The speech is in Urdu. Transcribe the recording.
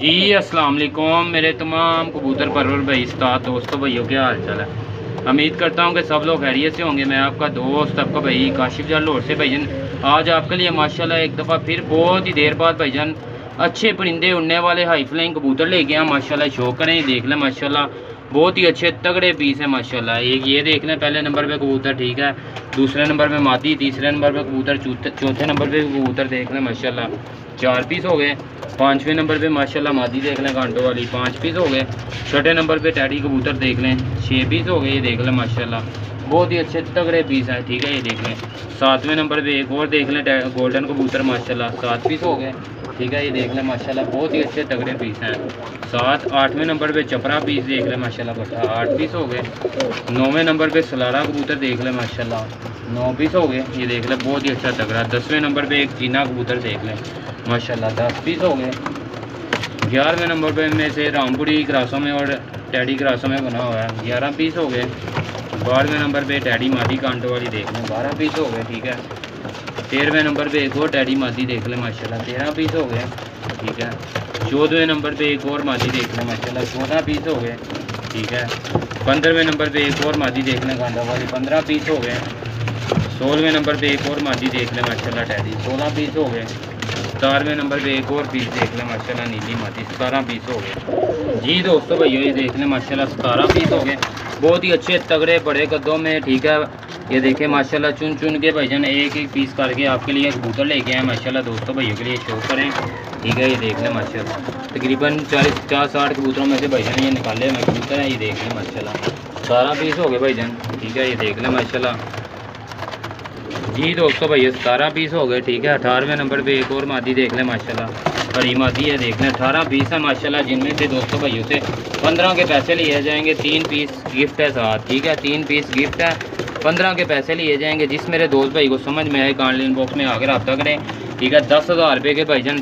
جی السلام علیکم۔ میرے تمام کبوتر پرور بھائی، استاد دوستوں بھائیوں، کیا حال چال ہے؟ امید کرتا ہوں کہ سب لوگ خیریت سے ہوں گے۔ میں آپ کا دوست، آپ کا بھائی کاشف جان لوڑ سے۔ بھائی جان، آج آپ کے لیے ماشاءاللہ ایک دفعہ پھر بہت ہی دیر بعد، بھائی جان، اچھے پرندے اڑنے والے ہائی فلائنگ کبوتر لے کے ہیں ماشاءاللہ شو کریں دیکھ لیں۔ ماشاءاللہ بہت ہی اچھے تگڑے پیس ہیں، ماشاءاللہ۔ ایک یہ دیکھ لیں، پہلے نمبر پہ کبوتر، ٹھیک ہے۔ دوسرے نمبر پہ مادی، تیسرے نمبر پہ کبوتر، چوتھے نمبر پہ کبوتر دیکھ لیں ماشاء اللہ چار پیس ہو گئے۔ پانچویں نمبر پہ ماشاء اللہ مادی دیکھ لیں کانٹوں والی۔ پانچ پیس ہو گئے۔ چھٹے نمبر پہ ٹیڈی کبوتر دیکھ لیں۔ چھ پیس ہو گئے، یہ دیکھ لیں ماشاء اللہ بہت ہی اچھے تگڑے پیس ہیں، ٹھیک ہے، یہ دیکھ لیں۔ ساتویں نمبر پہ ایک اور دیکھ لیں گولڈن کبوتر، ماشاءاللہ، سات پیس ہو گئے۔ ٹھیک ہے، یہ دیکھ لیں، ماشاءاللہ، بہت ہی اچھے تگڑے پیس ہیں۔ سات، آٹھویں نمبر پہ چپرا پیس دیکھ لیں، ماشاءاللہ، بٹھا، آٹھ پیس ہو گئے۔ نویں نمبر پہ سلارا کبوتر دیکھ لیں، ماشاءاللہ، نو پیس ہو گئے۔ یہ دیکھ لیں، بہت ہی اچھا تگڑا دسویں نمبر پہ ایک چینا کبوتر دیکھ لیں، ماشاءاللہ، دس پیس ہو گئے۔ گیارہویں نمبر پہ میں سے رام پوری کراسوں میں اور ٹیڈی کراسوں میں بنا ہوا ہے۔ گیارہ پیس ہو گئے۔ بارہویں نمبر پہ ٹیڈی مادی کانٹو والی دیکھ لیں بارہ پیس ہو گئے ٹھیک ہے تیرہویں نمبر پہ ایک اور ٹیڈی مادی دیکھ لیں ماشاءاللہ تیرہ پیس ہو گئے ٹھیک ہے چودھویں نمبر پہ ایک اور مادی دیکھ لیں ماشاءاللہ چودہ پیس ہو گئے ٹھیک ہے پندرہویں نمبر پہ ایک اور مادی دیکھ لیں کانٹا والی پندرہ پیس ہو گئے سولہویں نمبر پہ ایک اور مادی دیکھ لیں ماشاءاللہ ٹیڈی سولہ پیس ہو گئے ستارویں نمبر پہ ایک اور پیس دیکھ لیں ماشاءاللہ نیلی ماتی ستارہ پیس ہو گئے جی دوستو بھائیو یہ دیکھ لیں ماشاءاللہ ستارہ پیس ہو گئے بہت ہی اچھے تگڑے بڑے قدوں میں ٹھیک ہے یہ دیکھیں ماشاءاللہ چن چن کے بھائی جان ایک ایک پیس کر کے آپ کے لیے کبوتر لے کے آئے ماشاءاللہ دوستو بھائیوں کے لیے شو کریں ٹھیک ہے یہ دیکھ لیں ماشاءاللہ تقریباً چالیس پچاس ساٹھ کبوتروں میں سے بھائی جان یہ نکالے ہوئے کبوتر ہیں یہ دیکھ لیں ماشاءاللہ ستارہ پیس ہو گئے بھائی جان ٹھیک ہے یہ دیکھ لیں ماشاءاللہ جی دوستو بھائی ستارہ پیس ہو گئے، ٹھیک ہے، اٹھارہویں نمبر پہ ایک اور مادی دیکھ لیں، ماشاءاللہ، بڑی مادی ہے، دیکھ لیں، اٹھارہ پیس ہے، ماشاءاللہ، جن میں سے دوستو بھائیوں سے پندرہ کے پیسے لیے جائیں گے، تین پیس گفٹ ہے ساتھ، ٹھیک ہے، تین پیس گفٹ ہے، پندرہ کے پیسے لیے جائیں گے، جس میرے دوست بھائی کو سمجھ میں آئے آن لائن باکس میں آ کے رابطہ کریں، ٹھیک ہے، دس ہزار روپے کے بھائی جان